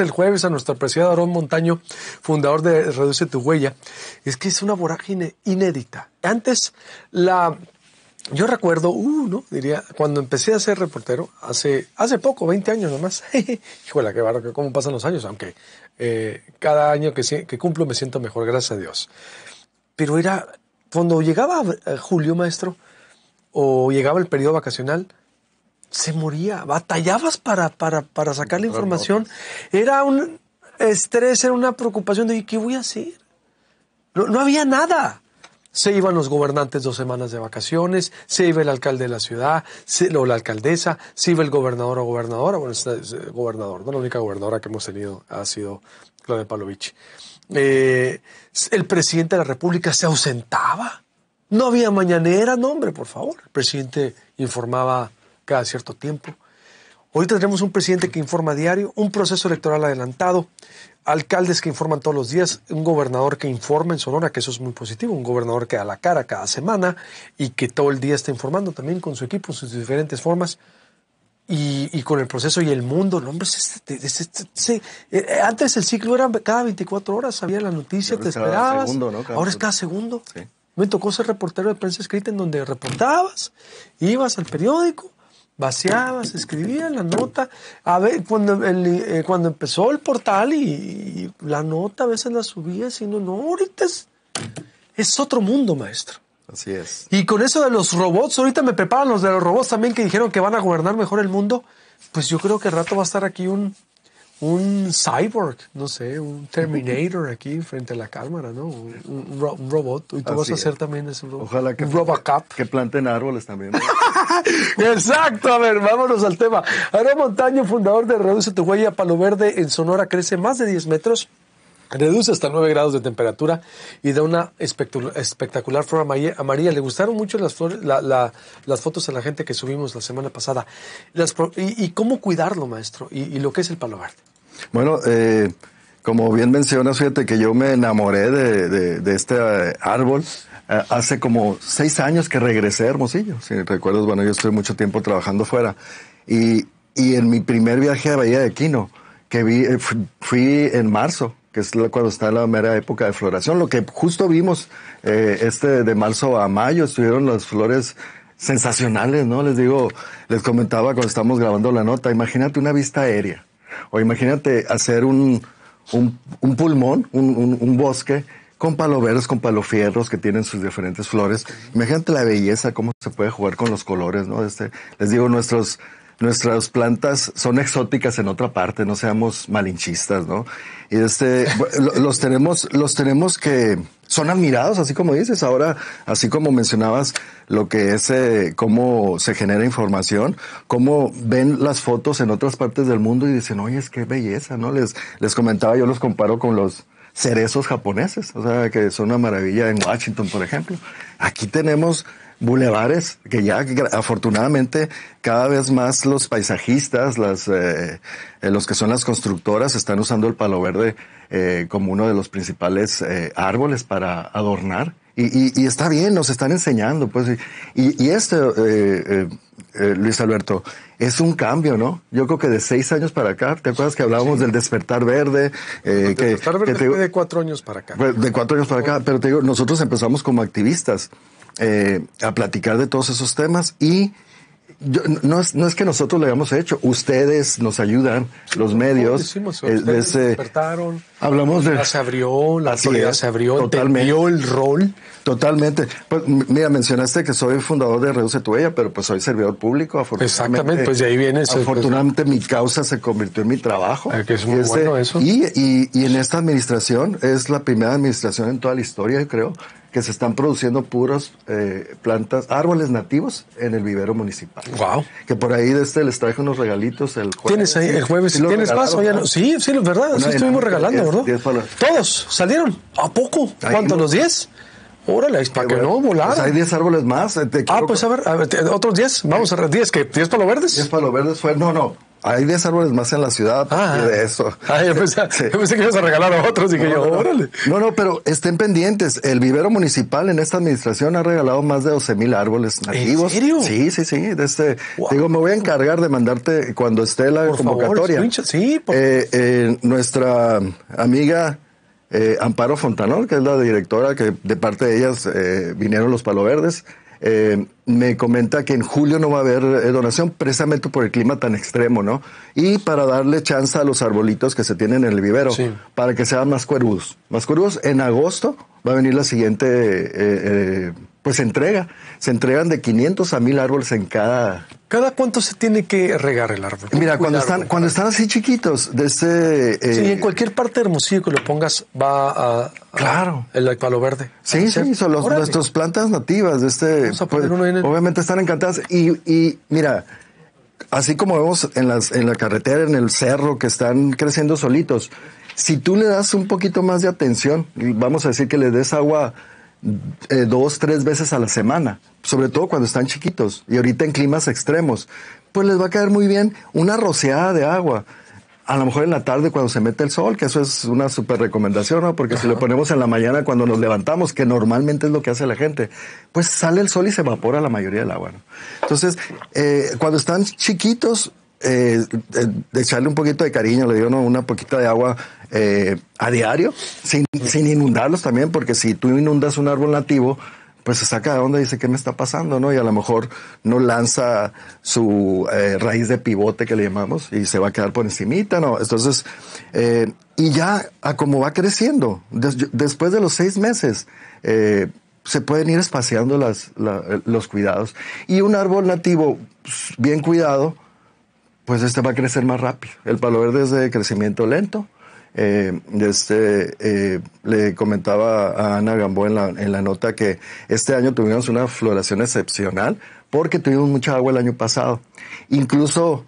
el jueves a nuestro apreciado Aarón Montaño, fundador de Reduce tu Huella, es que es una vorágine inédita. Antes, la, yo recuerdo, uh, ¿no? Diría, cuando empecé a ser reportero, hace, hace poco, 20 años nomás. Híjole, qué barro, cómo pasan los años, aunque eh, cada año que, que cumplo me siento mejor, gracias a Dios. Pero era, cuando llegaba eh, julio, maestro, o llegaba el periodo vacacional, se moría, batallabas para, para, para sacar la información. Era un estrés, era una preocupación de ¿qué voy a hacer? No, no había nada. Se iban los gobernantes dos semanas de vacaciones, se iba el alcalde de la ciudad, se, o la alcaldesa, se iba el gobernador o gobernadora, bueno, es, es gobernador, no la única gobernadora que hemos tenido ha sido Claudia Palovich. Eh, el presidente de la República se ausentaba. No había mañanera, no hombre, por favor. El presidente informaba cada cierto tiempo. Hoy tendremos un presidente que informa diario, un proceso electoral adelantado, alcaldes que informan todos los días, un gobernador que informa en Sonora, que eso es muy positivo, un gobernador que da la cara cada semana y que todo el día está informando también con su equipo, sus diferentes formas. Y, y, con el proceso y el mundo, no, hombre, antes el ciclo era cada 24 horas, había la noticia, te esperabas. Segundo, ¿no? Ahora es cada segundo. Sí. Me tocó ser reportero de prensa escrita en donde reportabas, ibas al periódico, vaciabas, escribías la nota. A ver, cuando, el, eh, cuando empezó el portal y, y, la nota a veces la subías y no, ahorita es, es otro mundo, maestro. Así es. Y con eso de los robots, ahorita me preparan los de los robots también que dijeron que van a gobernar mejor el mundo. Pues yo creo que al rato va a estar aquí un, un cyborg, no sé, un Terminator aquí frente a la cámara, ¿no? Un, un, ro un robot. Y tú Así vas a es. hacer también ese robot. Ojalá que, un Robocop. que planten árboles también. ¿no? Exacto, a ver, vámonos al tema. Aaron Montaño, fundador de Reduce tu Huella, Palo Verde en Sonora, crece más de 10 metros. Reduce hasta 9 grados de temperatura y da una espectacular flor amarilla. Le gustaron mucho las, fotos a la gente que subimos la semana pasada. Y, cómo cuidarlo, maestro? Y, y, lo que es el palo verde. Bueno, eh, como bien mencionas, fíjate que yo me enamoré de, de, este eh, árbol. Eh, hace como seis años que regresé a Hermosillo. Si recuerdas, bueno, yo estuve mucho tiempo trabajando fuera. Y, y en mi primer viaje a Bahía de Quino, que vi, eh, fui en marzo, que es cuando está la mera época de floración. Lo que justo vimos este de marzo a mayo, estuvieron las flores sensacionales, ¿no? Les digo, les comentaba cuando estamos grabando la nota, imagínate una vista aérea, o imagínate hacer un, un, pulmón, un, un, un, bosque con palo verdes, con palo fierros que tienen sus diferentes flores. Imagínate la belleza, cómo se puede jugar con los colores, ¿no? Este, les digo, nuestros nuestras plantas son exóticas en otra parte, no seamos malinchistas, ¿no? Y este, los tenemos, los tenemos que, son admirados, así como dices, ahora, así como mencionabas lo que es, eh, cómo se genera información, cómo ven las fotos en otras partes del mundo y dicen, oye, es que belleza, ¿no? Les, les comentaba, yo los comparo con los, cerezos japoneses, o sea, que son una maravilla en Washington, por ejemplo. Aquí tenemos bulevares que ya afortunadamente cada vez más los paisajistas, las, eh, los que son las constructoras están usando el palo verde eh, como uno de los principales eh, árboles para adornar. Y, y, está bien, nos están enseñando, pues. Y, y este, eh, eh, Luis Alberto, es un cambio, ¿no? Yo creo que de seis años para acá, ¿te acuerdas que hablábamos sí. del despertar verde? Eh, el que, despertar verde que te, de cuatro años para acá. De cuatro años para acá, pero te digo, nosotros empezamos como activistas eh, a platicar de todos esos temas y yo, no, es, no es que nosotros lo hayamos hecho, ustedes nos ayudan, los medios. Hicimos, eh, despertaron. Hablamos de. Se abrió, la actualidad se abrió, totalmente. el rol. Totalmente. Pues mira, mencionaste que soy fundador de Reduce tu Ella, pero pues soy servidor público, afortunadamente. Exactamente, pues de ahí viene ese, Afortunadamente pues, mi causa se convirtió en mi trabajo. Que es muy y este, bueno eso. Y, y, y en esta administración, es la primera administración en toda la historia, creo, que se están produciendo puros eh, plantas, árboles nativos en el vivero municipal. Wow. Que por ahí de este les traje unos regalitos el jueves. ¿Tienes ahí el jueves? ¿Sí ¿Tienes más? o ya no? Sí, sí, es verdad. Sí estuvimos regalando, ¿verdad? Diez para... Todos salieron. ¿A poco? ¿Cuántos? no. ¿Los 10? Órale, para que no volar. Pues hay 10 árboles más. Te ah, pues a ver, a ver, otros 10. Vamos a ver, 10 que 10 palo verdes. 10 palo verdes fue, no, no. Hay 10 árboles más en la ciudad Ah. y de eso. Ah, yo pensé, Sí. yo pensé que ibas a regalar a otros y que yo, órale. No, no, pero estén pendientes. El vivero municipal en esta administración ha regalado más de 12 mil árboles nativos. serio? Sí, sí, sí. De este, Wow. Digo, me voy a encargar de mandarte cuando esté la Por favor, convocatoria. screenshot. Sí, por- Eh, eh, nuestra amiga eh, Amparo Fontanol, que es la directora, que de parte de ellas eh, vinieron los Palo Verdes, eh, me comenta que en julio no va a haber eh, donación precisamente por el clima tan extremo, ¿no? Y para darle chance a los arbolitos que se tienen en el vivero, Sí. para que sean más cuerudos. Más cuerudos. En agosto va a venir la siguiente, eh, eh, pues entrega. Se entregan de 500 a 1000 árboles en cada, ¿Cada cuánto se tiene que regar el árbol? Mira, cuando están, cuando están así chiquitos, de este... eh, Sí, en cualquier parte de Hermosillo que lo pongas va a... a- Claro. El palo verde. Sí, sí, son los, nuestras plantas nativas de este. Vamos a poner uno ahí en el- Obviamente están encantadas. Y, y mira, así como vemos en las, en la carretera, en el cerro, que están creciendo solitos, si tú le das un poquito más de atención, vamos a decir que le des agua eh, dos, tres veces a la semana, sobre todo cuando están chiquitos y ahorita en climas extremos, pues les va a caer muy bien una rociada de agua. A lo mejor en la tarde cuando se mete el sol, que eso es una súper recomendación, ¿no? Porque si lo ponemos en la mañana cuando nos levantamos, que normalmente es lo que hace la gente, pues sale el sol y se evapora la mayoría del agua, ¿no? Entonces, eh, cuando están chiquitos, eh, echarle un poquito de cariño, le digo, ¿no? Una poquita de agua eh, a diario, sin, sin inundarlos también, porque si tú inundas un árbol nativo, pues se saca de onda y dice, ¿qué me está pasando? ¿no? Y a lo mejor no lanza su eh, raíz de pivote que le llamamos y se va a quedar por encimita, ¿no? Entonces, eh, y ya a como va creciendo, des- después de los seis meses, se pueden ir espaciando las, la- los cuidados. Y un árbol nativo pues, bien cuidado, pues este va a crecer más rápido. El palo verde es de crecimiento lento. Eh, este, eh, le comentaba a Ana Gambó en la, en la nota que este año tuvimos una floración excepcional porque tuvimos mucha agua el año pasado. Incluso,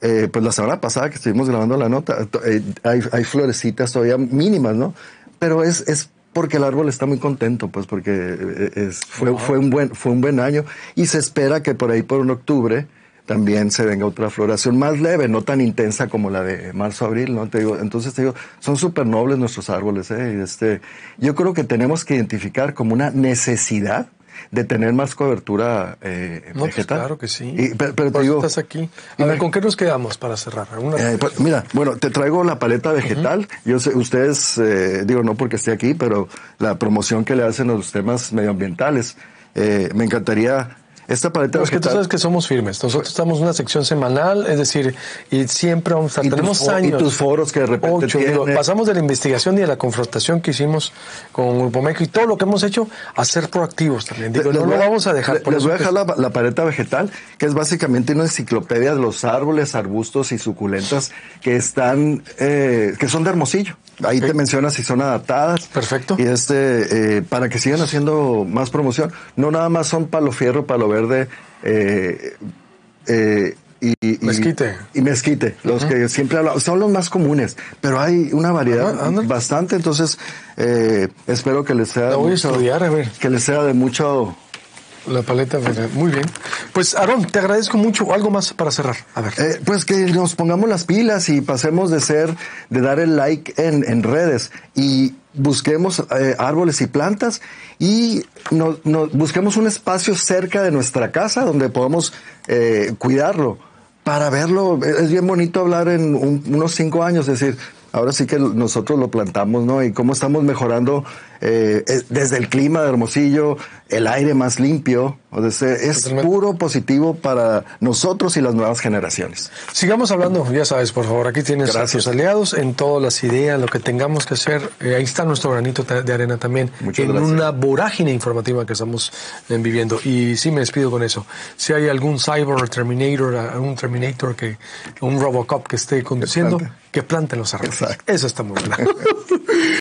eh, pues la semana pasada que estuvimos grabando la nota, eh, hay, hay florecitas todavía mínimas, ¿no? Pero es, es porque el árbol está muy contento, pues porque es, fue, fue, un buen, fue un buen año y se espera que por ahí por un octubre también se venga otra floración más leve, no tan intensa como la de marzo-abril, ¿no? Te digo, entonces te digo, son súper nobles nuestros árboles, ¿eh? Este, yo creo que tenemos que identificar como una necesidad de tener más cobertura eh, No, pues vegetal. claro que sí. Y- pero pero te digo, estás aquí. A ver, ¿con qué nos quedamos para cerrar? ¿Alguna eh, pues, mira, bueno, te traigo la paleta vegetal. Yo sé, ustedes, eh, digo, no porque esté aquí, pero la promoción que le hacen a los temas medioambientales. Eh, me encantaría esta paleta No, es que tú vegetal. sabes que somos firmes. Nosotros estamos en una sección semanal, es decir, y siempre vamos a estar. Tus y años. tus foros que de repente Ocho, digo, tiene. pasamos de la investigación y de la confrontación que hicimos con Grupo México y todo lo que hemos hecho a ser proactivos también. Digo, Les no lo vamos a dejar. por Les voy a dejar la, la paleta vegetal, que es básicamente una enciclopedia de los árboles, arbustos y suculentas que están, eh, que son de Hermosillo. Ahí te menciona si son adaptadas. Perfecto. Y este, eh, para que sigan haciendo más promoción. No nada más son palo fierro, palo verde, eh, eh, y, Mezquite. Y mezquite, los que siempre hablamos, son los más comunes, pero hay una variedad bastante, entonces eh, espero que les sea La voy a estudiar, a ver. que les sea de mucho La paleta verde. Muy bien. Pues, Aarón, te agradezco mucho. Algo más para cerrar. A ver. Eh, pues que nos pongamos las pilas y pasemos de ser, de dar el like en, en redes y busquemos eh, árboles y plantas y no- busquemos un espacio cerca de nuestra casa donde podamos eh, cuidarlo para verlo. Es bien bonito hablar en un- unos cinco años, decir, ahora sí que nosotros lo plantamos, ¿no? Y cómo estamos mejorando eh, eh, desde el clima de Hermosillo, el aire más limpio, o sea, es Totalmente. puro positivo para nosotros y las nuevas generaciones. Sigamos hablando, ya sabes, por favor, aquí tienes a tus aliados en todas las ideas, lo que tengamos que hacer. Eh, ahí está nuestro granito de arena también, Muchas en gracias. una vorágine informativa que estamos eh, viviendo. Y sí me despido con eso. Si hay algún cyber Terminator, algún Terminator, que un Robocop que esté conduciendo. Que plante los árboles. Exacto. Eso está muy bien.